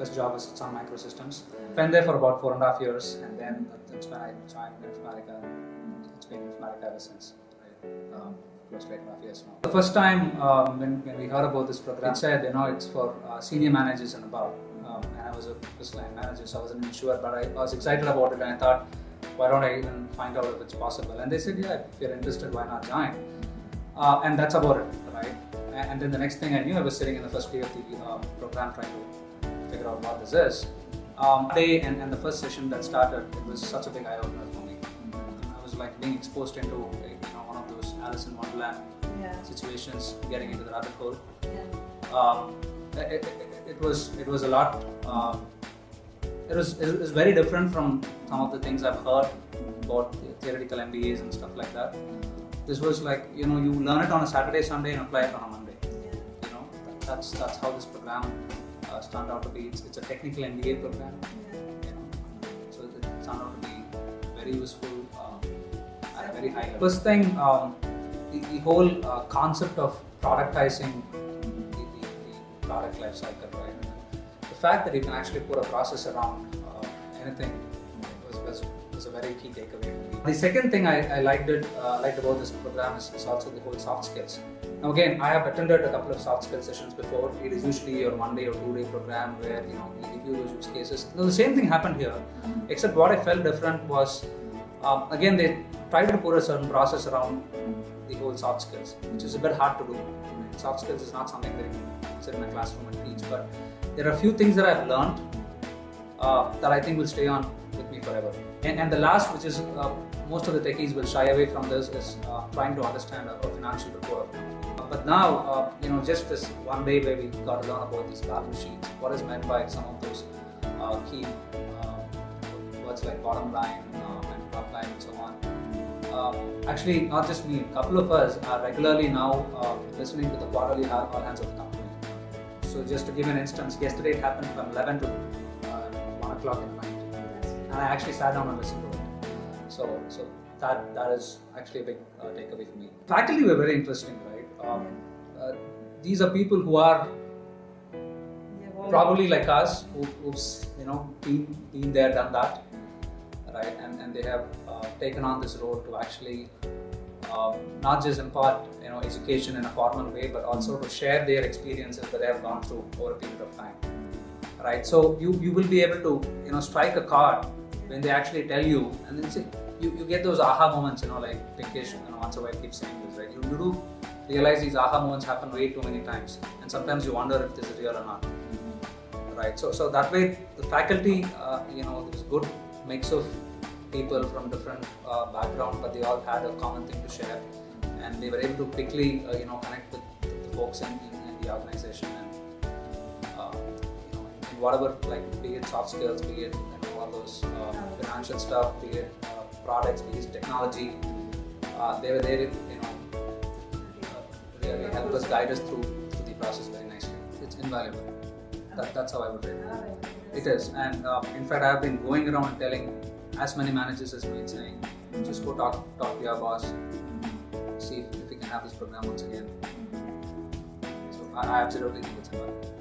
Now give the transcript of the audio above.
first job was at Sun Microsystems. Spent there for about four and a half years, and then that's when I joined Informatica. It's been Informatica ever since. Um, close to eight and a half years now. The first time um, when, when we heard about this program, it said, you know, it's for uh, senior managers and above. Um, and I was a first line manager, so I wasn't sure, but I, I was excited about it and I thought, why don't I even find out if it's possible? And they said, yeah, if you're interested, why not join? Uh, and that's about it, right? And, and then the next thing I knew, I was sitting in the first day of the uh, program trying to figure out what this is. Um, they and, and the first session that started, it was such a big eye opener for me. I was like being exposed into you know one of those Alice in Wonderland Yeah. situations, getting into the rabbit hole. Yeah. Um, it, it, it was it was a lot. Um, it was it was very different from some of the things I've heard about theoretical MBAs and stuff like that. This was like you know you learn it on a Saturday, Sunday, and apply it on a Monday. Yeah. You know that's that's how this program uh, turned out to be. It's, it's a technical MBA program. You know, so it turned out to be very useful um, at a very high level. First thing, um, the, the whole uh, concept of productizing the, the, the product life cycle, right? The fact that you can actually put a process around uh, anything was, was, was a very key takeaway. The second thing I, I liked it uh, liked about this program is, is also the whole soft skills. Now again, I have attended a couple of soft skill sessions before. It is usually your one day or two day program where you know we give you those use cases. Now the same thing happened here, except what I felt different was um, again they tried to put a certain process around the whole soft skills, which is a bit hard to do. Soft skills is not something that you sit in a classroom and teach, but there are a few things that I've learned uh, that I think will stay on with me forever. And, and the last, which is uh, most of the techies will shy away from this, is uh, trying to understand a, a financial report. But now, uh, you know, just this one day where we got to learn about these balance sheets, what is meant by some of those uh, key uh, words like bottom line and top line and so on. Actually, not just me, a couple of us are regularly now listening to the quarterly all all hands of the company. So, just to give an instance, yesterday it happened from 11 to uh, 1 o'clock in the night, and I actually sat down and listened to it. So, so that that is actually a big uh, takeaway for me. Faculty were very interesting, right? Um, uh, these are people who are probably like us, who, who's you know been been there, done that, right? And and they have uh, taken on this role to actually um, not just impart you know education in a formal way, but also to share their experiences that they have gone through over a period of time, right? So you you will be able to you know strike a chord when they actually tell you, and then say you, you get those aha moments, you know, like Pinkesh, you know, once a while keep saying this, right? You, you do realize these aha moments happen way too many times, and sometimes you wonder if this is real or not right? So, so that way the faculty, uh, you know, there's a good mix of people from different uh, background, but they all had a common thing to share, and they were able to quickly, uh, you know, connect with the folks in, in, in the organization and, uh, you know, in whatever, like, be it soft skills, be it you know, all those uh, financial stuff, be it uh, products, be it technology, uh, they were there, you know, really help us guide us through through the process very nicely. It's invaluable. That, that's how I would rate it. It is, and uh, in fact, I have been going around telling as many managers as me, saying, just go talk talk to your boss, see if, if we can have this program once again. So I, I absolutely think it's invaluable.